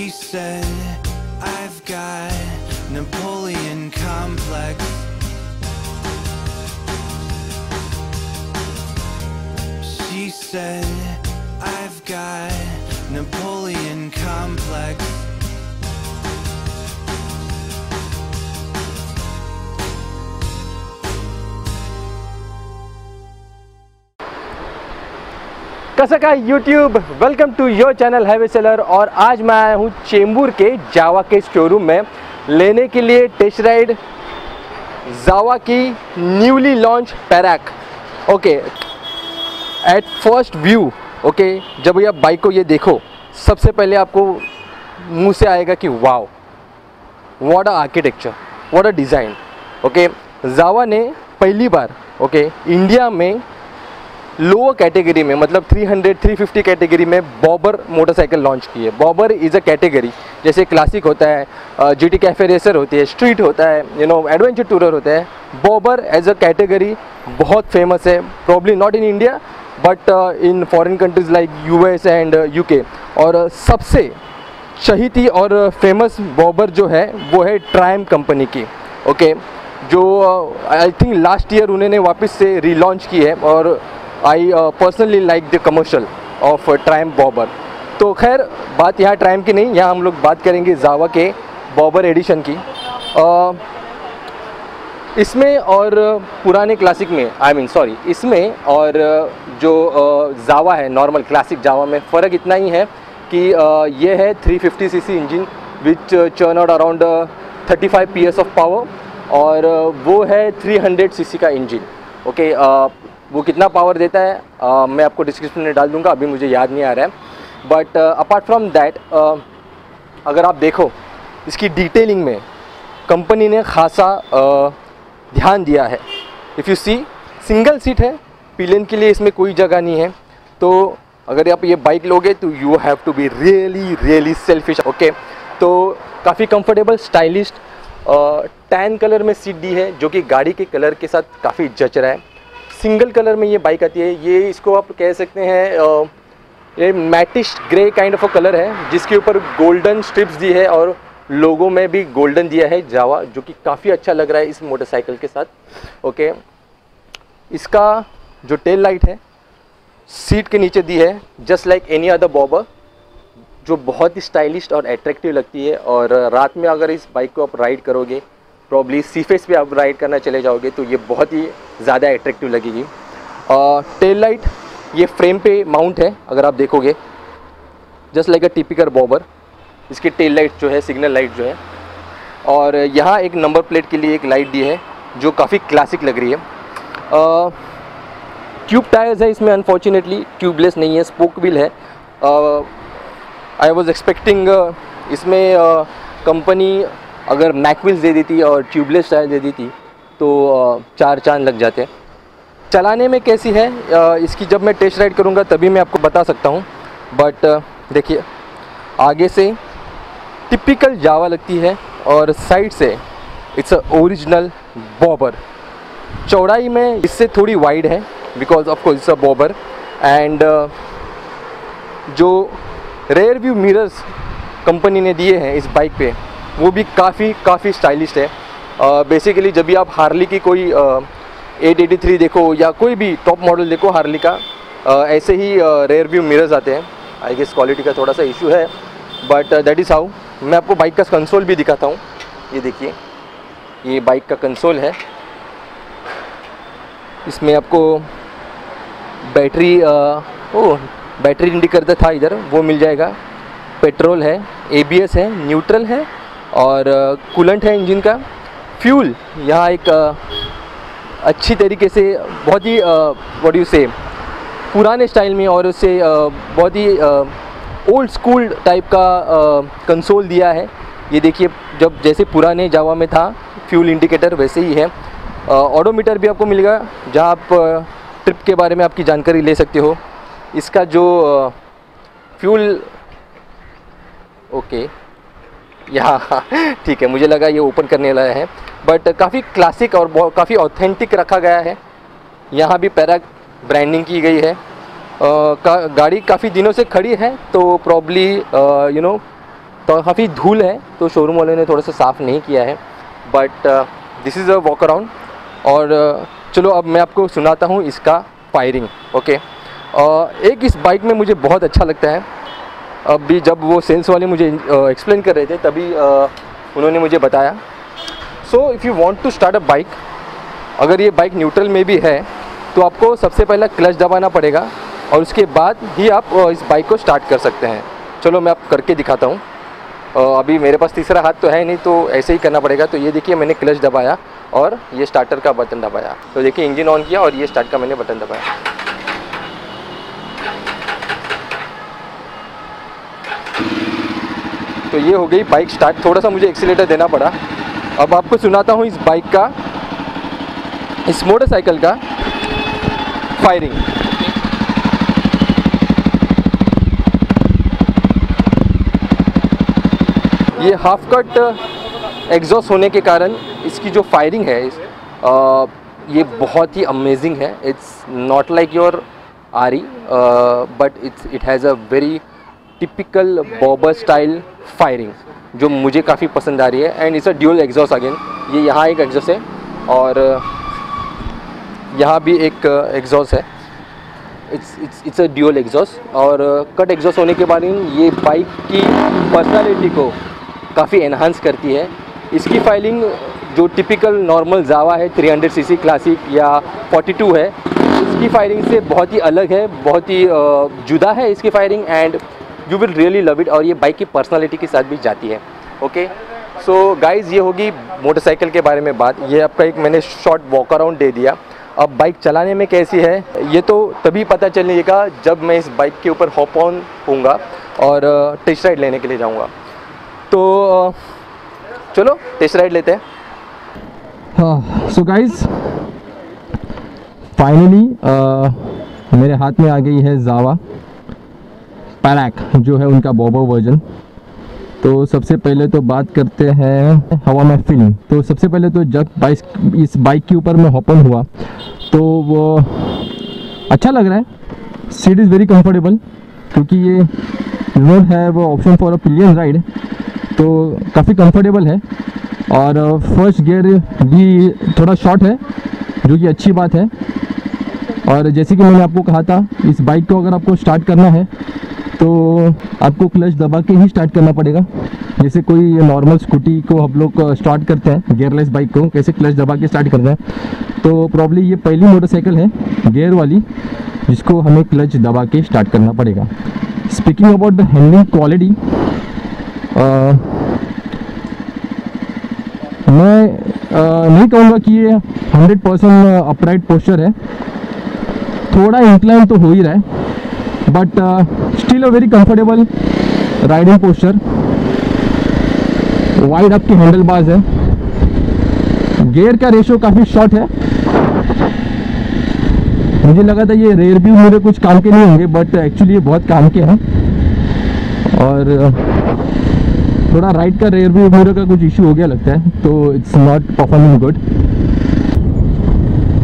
She said, I've got Napoleon complex. She said, I've got Napoleon complex. कसं काय YouTube welcome to your channel हैवे सेलर और आज मैं आया हूँ चेंबूर के जावा के शोरूम में लेने के लिए टेस्ट राइड जावा की newly launch Perak okay at first view okay जब ये बाइक को ये देखो सबसे पहले आपको मुँह से आएगा कि wow what a architecture what a design okay Jawa ने पहली बार ओके okay, इंडिया में लोअर कैटेगरी में मतलब 300 350 कैटेगरी में बॉबर मोटरसाइकिल लॉन्च की है। बॉबर इज़ अ कैटेगरी जैसे क्लासिक होता है जी टी कैफ़े रेसर होती है स्ट्रीट होता है यू नो एडवेंचर टूरर होता है। बॉबर एज अ कैटेगरी बहुत फ़ेमस है probably not in India but in foreign countries like US and UK और सबसे शहीती और फ़ेमस बॉबर जो है, वो है ट्राइम कंपनी की ओके okay? जो आई थिंक लास्ट ईयर उन्होंने वापस से रीलॉन्च की है, और I personally like the commercial of Triumph bobber तो खैर बात यहाँ ट्राइम की नहीं यहाँ हम लोग बात करेंगे जावा के बॉबर एडिशन की। uh, इसमें और पुराने क्लासिक में आई मीन सॉरी इसमें और जो जावा है नॉर्मल क्लासिक जावा में फ़र्क इतना ही है कि ये है 350 CC engine which churn out around 35 PS of power और वो है 300 सीसी का इंजन ओके वो कितना पावर देता है uh, मैं आपको डिस्क्रिप्शन में डाल दूँगा अभी मुझे याद नहीं आ रहा है। बट अपार्ट फ्रॉम दैट अगर आप देखो इसकी डिटेलिंग में कंपनी ने खासा uh, ध्यान दिया है। If you see single seat है पिलियन के लिए इसमें कोई जगह नहीं है। तो अगर आप ये बाइक लोगे तो you have to be really really selfish okay तो काफ़ी कंफर्टेबल स्टाइलिश टैन कलर में सीट दी है जो कि गाड़ी के कलर के साथ काफ़ी जच रहा है। सिंगल कलर में ये बाइक आती है। ये इसको आप कह सकते हैं ये mattish grey kind of a colour है, जिसके ऊपर गोल्डन स्ट्रिप्स दी है और लोगों में भी गोल्डन दिया है जावा जो कि काफ़ी अच्छा लग रहा है इस मोटरसाइकिल के साथ। ओके इसका जो टेल लाइट है सीट के नीचे दी है just like any other bobber जो बहुत ही स्टाइलिश और अट्रैक्टिव लगती है। और रात में अगर इस बाइक को आप राइड करोगे प्रॉब्ली सी फेस पे आप राइड करना चले जाओगे तो ये बहुत ही ज़्यादा अट्रैक्टिव लगेगी। टेल लाइट ये फ्रेम पे माउंट है, अगर आप देखोगे। Just like a typical bobber इसकी टेल लाइट जो है सिग्नल लाइट जो है। और यहाँ एक नंबर प्लेट के लिए एक लाइट दी है, जो काफ़ी क्लासिक लग रही है। ट्यूब टायर्स है इसमें अनफॉर्चुनेटली ट्यूबलेस नहीं है स्पोक व्हील है। आई वॉज़ एक्सपेक्टिंग इसमें कंपनी अगर मैकविल्स दे देती और ट्यूबलेस टायर दे देती तो चार चाँद लग जाते। चलाने में कैसी है? इसकी जब मैं टेस्ट राइड करूँगा तभी मैं आपको बता सकता हूँ। बट देखिए, आगे से टिपिकल जावा लगती है और साइड से इट्स अ ओरिजिनल बॉबर चौड़ाई में इससे थोड़ी वाइड है because of course it's a bobber and जो रेयर व्यू मिरर्स कंपनी ने दिए हैं इस बाइक पे वो भी काफ़ी काफ़ी स्टाइलिश है। बेसिकली जब भी आप हार्ली की कोई एट एटी थ्री देखो या कोई भी टॉप मॉडल देखो हार्ली का आ, ऐसे ही रेयर व्यू मिरर्स आते हैं। आई गेस क्वालिटी का थोड़ा सा इशू है बट दैट इज़ हाउ मैं आपको बाइक का कंसोल भी दिखाता हूँ। ये देखिए ये बाइक का कंसोल है। इसमें आपको बैटरी ओ बैटरी इंडिकेटर था इधर वो मिल जाएगा। पेट्रोल है एबीएस है न्यूट्रल है और कूलेंट है इंजन का। फ्यूल, यहाँ एक अच्छी तरीके से बहुत ही वॉट यू से पुराने स्टाइल में और उससे बहुत ही ओल्ड स्कूल टाइप का कंसोल दिया है। ये देखिए, जब जैसे पुराने जावा में था, फ्यूल इंडिकेटर वैसे ही है। ऑडोमीटर भी आपको मिलेगा, जहाँ आप ट्रिप के बारे में आपकी जानकारी ले सकते हो। इसका जो फ्यूल ओके यहाँ ठीक है मुझे लगा ये ओपन करने वाला है। बट काफ़ी क्लासिक और काफ़ी ऑथेंटिक रखा गया है। यहाँ भी पैरा ब्रांडिंग की गई है। का, गाड़ी काफ़ी दिनों से खड़ी है तो प्रॉब्ली यू नो तो काफ़ी धूल है तो शोरूम वालों ने थोड़ा सा साफ़ नहीं किया है। But this is a walk around और uh, चलो अब मैं आपको सुनाता हूँ इसका फायरिंग ओके okay? uh, एक इस बाइक में मुझे बहुत अच्छा लगता है। अभी जब वो सेल्स वाले मुझे एक्सप्लेन कर रहे थे, तभी उन्होंने मुझे बताया। So if you want to start a bike अगर ये बाइक न्यूट्रल में भी है तो आपको सबसे पहला क्लच दबाना पड़ेगा, और उसके बाद ही आप इस बाइक को स्टार्ट कर सकते हैं। चलो, मैं आप करके दिखाता हूँ। अभी मेरे पास तीसरा हाथ तो है नहीं तो ऐसे ही करना पड़ेगा। तो ये देखिए, मैंने क्लच दबाया, और ये स्टार्टर का बटन दबाया। तो देखिए इंजन ऑन किया, और ये स्टार्ट का मैंने बटन दबाया। तो ये हो गई बाइक स्टार्ट थोड़ा सा मुझे एक्सीटर देना पड़ा। अब आपको सुनाता हूँ इस बाइक का इस मोटरसाइकिल का फायरिंग ये हाफ़ कट एग्जॉस्ट होने के कारण इसकी जो फायरिंग है इस, अ, ये बहुत ही अमेजिंग है। इट्स नॉट लाइक योर आरी but it's it has a very typical bobber style firing जो मुझे काफ़ी पसंद आ रही है। And it's a dual exhaust again ये यहाँ एक एग्जॉस्ट है और यहाँ भी एक एग्जॉस्ट है। It's it's it's a dual exhaust और कट एग्जॉस्ट होने के बाद ये बाइक की पर्सनालिटी को काफ़ी एनहांस करती है। इसकी फाइलिंग जो टिपिकल नॉर्मल जावा है 300 सीसी क्लासिक या 42 है, इसकी फायरिंग से बहुत ही अलग है, बहुत ही जुदा है इसकी firing and you will really love it और ये बाइक की पर्सनालिटी के साथ भी जाती है ओके सो गाइज़ ये होगी मोटरसाइकिल के बारे में बात। ये आपका एक मैंने शॉर्ट वॉक अराउंड दे दिया। अब बाइक चलाने में कैसी है, ये तो तभी पता चलेगा जब मैं इस बाइक के ऊपर हॉप ऑन होऊँगा और टेस्ट राइड लेने के लिए जाऊँगा। तो चलो टेस्ट राइड लेते हैं। हाँ सो गाइज़ फाइनली मेरे हाथ में आ गई है जावा पैराक, जो है उनका बोबो वर्जन तो सबसे पहले तो बात करते हैं हवा में फीलिंग तो सबसे पहले तो जब बाइक इस बाइक के ऊपर मैं हॉपन हुआ तो वो अच्छा लग रहा है। सीट इज़ वेरी कंफर्टेबल क्योंकि ये रोड है, वो option for a pillion ride तो काफ़ी कंफर्टेबल है। और फ़र्स्ट गियर भी थोड़ा शॉर्ट है, जो कि अच्छी बात है। और जैसे कि मैंने आपको कहा था, इस बाइक को अगर आपको स्टार्ट करना है तो आपको क्लच दबा के ही स्टार्ट करना पड़ेगा। जैसे कोई नॉर्मल स्कूटी को हम लोग स्टार्ट करते हैं गियरलेस बाइक को कैसे क्लच दबा के स्टार्ट करना है। तो प्रॉब्ली ये पहली मोटरसाइकिल है गेयर वाली जिसको हमें क्लच दबा के स्टार्ट करना पड़ेगा। Speaking about the handling quality मैं अ, नहीं कहूँगा कि ये 100 परसेंट अपराइट पोस्चर है। थोड़ा इंक्लाइन तो हो ही रहा है but still a very comfortable riding posture wide up की हैंडल बार्स है. गियर का रेशियो काफ़ी शॉर्ट है. मुझे लगा था ये रेयर व्यू मेरे कुछ काम के नहीं होंगे बट एक्चुअली ये बहुत काम के हैं. और, थोड़ा राइट का रेयर व्यू मेरे का कुछ इशू हो गया लगता है तो it's not performing good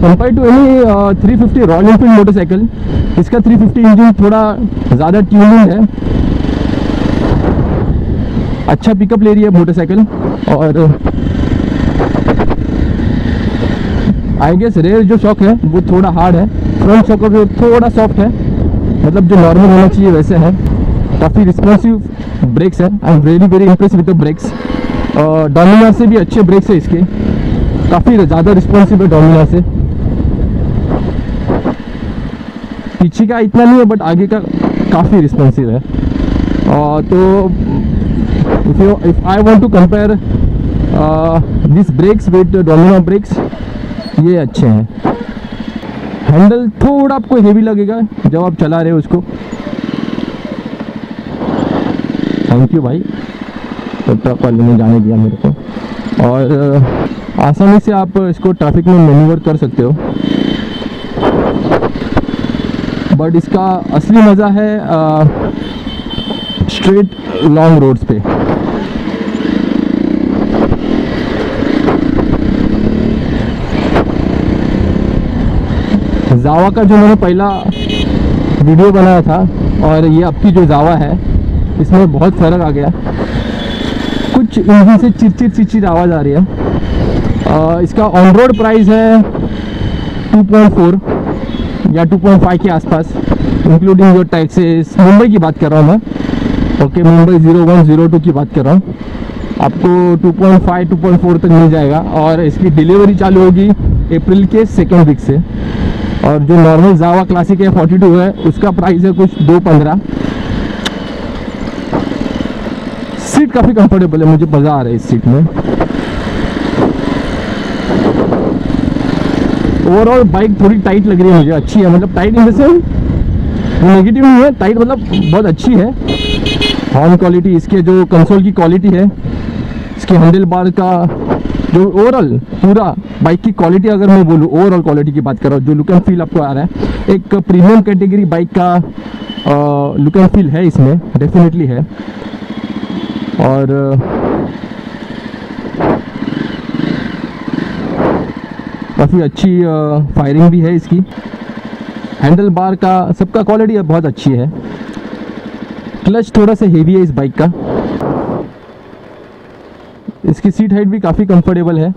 compare to any 350 Royal Enfield motorcycle इसका 350 इंजन थोड़ा ज़्यादा ट्यूनिंग है। अच्छा पिकअप ले रही है मोटरसाइकिल और आई गेस रेयर जो शॉक है, वो थोड़ा हार्ड है। फ्रंट शॉक जो थोड़ा सॉफ्ट है। मतलब जो नॉर्मल होना चाहिए वैसे है। काफ़ी रिस्पॉन्सिव ब्रेक्स है। I am really very impress with the brakes Dominar से भी अच्छे ब्रेक्स है इसके। काफ़ी ज़्यादा रिस्पॉन्सिव है डोमिनार से। पीछे का इतना नहीं है बट आगे का काफ़ी रिस्पॉन्सिव है। और तो if you if I want to compare uh, brakes with Domino brakes ये अच्छे हैं। हैंडल थोड़ा आपको हेवी लगेगा जब आप चला रहे हो उसको। थैंक यू भाई। तो ट्रक वाले ने जाने दिया मेरे को। और आसानी से आप इसको ट्रैफ़िक में मैन्यूवर कर सकते हो। बट इसका असली मज़ा है स्ट्रेट लॉन्ग रोड्स पे। जावा का जो मैंने पहला वीडियो बनाया था और ये अब की जो जावा है इसमें बहुत फ़र्क आ गया। कुछ इंजन से चिरचिर चिरचिर आवाज़ आ रही है। अ, इसका ऑन रोड प्राइस है 2.4 या 2.5 के आसपास इंक्लूडिंग योर टैक्सेस मुंबई की बात कर रहा हूँ मैं। Okay Mumbai zero one zero two की बात कर रहा हूँ। आपको 2.5 2.4 तक मिल जाएगा और इसकी डिलीवरी चालू होगी अप्रैल के सेकेंड वीक से। और जो नॉर्मल जावा क्लासिक है 42 है, उसका प्राइस है कुछ दो पंद्रह। सीट काफ़ी कंफर्टेबल है, मुझे मज़ा आ रहा है इस सीट में। ओवरऑल बाइक थोड़ी टाइट लग रही है मुझे, अच्छी है। मतलब टाइट इन सेंस नेगेटिव नहीं है टाइट मतलब बहुत अच्छी है। हॉर्न क्वालिटी इसके जो कंसोल की क्वालिटी है, इसके हैंडल बार का जो ओवरऑल पूरा बाइक की क्वालिटी अगर मैं बोलूँ ओवरऑल क्वालिटी की बात कर रहा हूँ, जो लुक एंड फील आपको आ रहा है, एक प्रीमियम कैटेगरी बाइक का लुक एंड फील है इसमें डेफिनेटली है। और काफ़ी अच्छी फायरिंग भी है इसकी। हैंडल बार का सबका क्वालिटी बहुत अच्छी है। क्लच थोड़ा सा हेवी है इस बाइक का। इसकी सीट हाइट भी काफ़ी कंफर्टेबल है।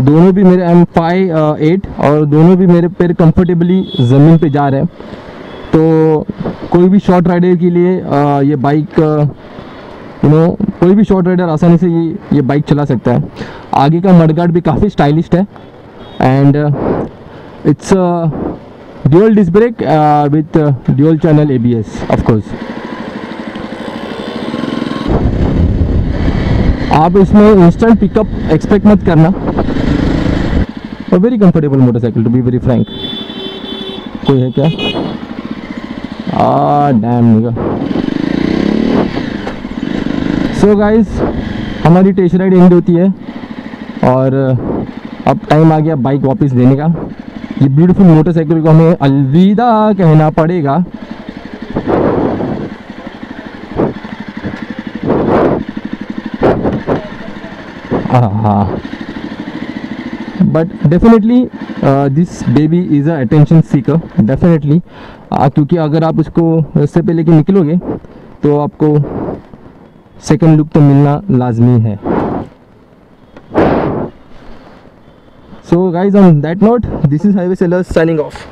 दोनों भी मेरे एम फाइव एट और दोनों भी मेरे पैर कंफर्टेबली ज़मीन पे जा रहे हैं। तो कोई भी शॉर्ट राइडर के लिए अ, ये बाइक यू नो कोई भी शॉर्ट राइडर आसानी से ये ये बाइक चला सकता है। आगे का मडगार्ड भी काफ़ी स्टाइलिश है। And it's dual disc brake with dual channel A B S of course आप इसमें इंस्टेंट पिकअप एक्सपेक्ट मत करना। और very comfortable motorcycle to be very frank कोई है क्या? आ डैम सो गाइस हमारी टेस्ट राइड एंड होती है। और अब टाइम आ गया बाइक वापस देने का। ये ब्यूटीफुल मोटरसाइकिल को हमें अलविदा कहना पड़ेगा। हाँ but definitely this baby is a attention seeker definitely क्योंकि अगर आप उसको रस्ते पे लेके निकलोगे तो आपको सेकंड लुक तो मिलना लाजमी है। So guys on that note, this is Highway Sellers signing off.